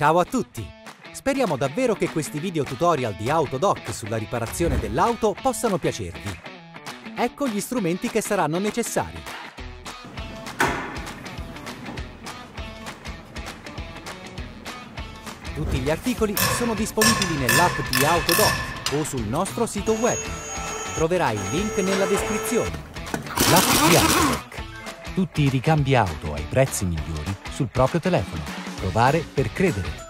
Ciao a tutti! Speriamo davvero che questi video tutorial di Autodoc sulla riparazione dell'auto possano piacervi. Ecco gli strumenti che saranno necessari. Tutti gli articoli sono disponibili nell'app di Autodoc o sul nostro sito web. Troverai il link nella descrizione. L'app di Autodoc. Tutti i ricambi auto ai prezzi migliori sul proprio telefono. Provare per credere.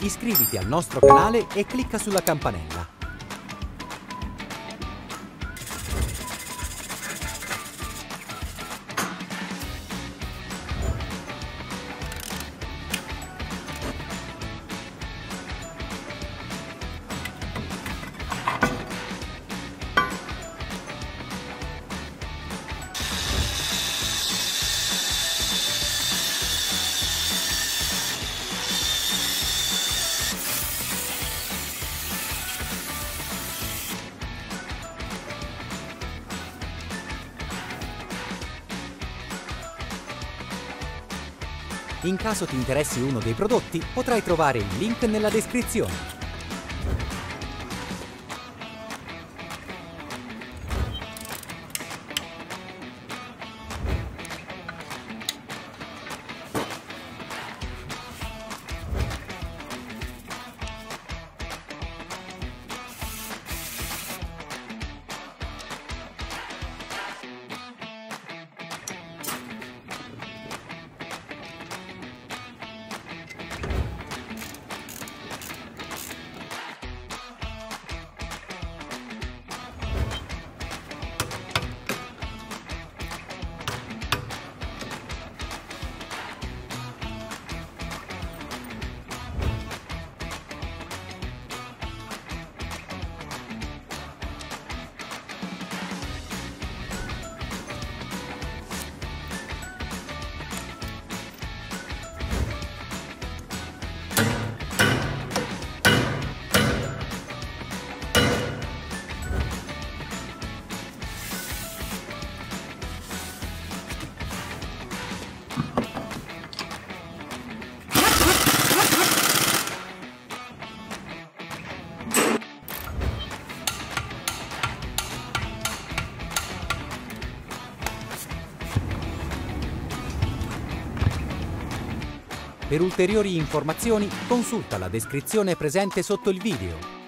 Iscriviti al nostro canale e clicca sulla campanella. In caso ti interessi uno dei prodotti, potrai trovare il link nella descrizione. Per ulteriori informazioni consulta la descrizione presente sotto il video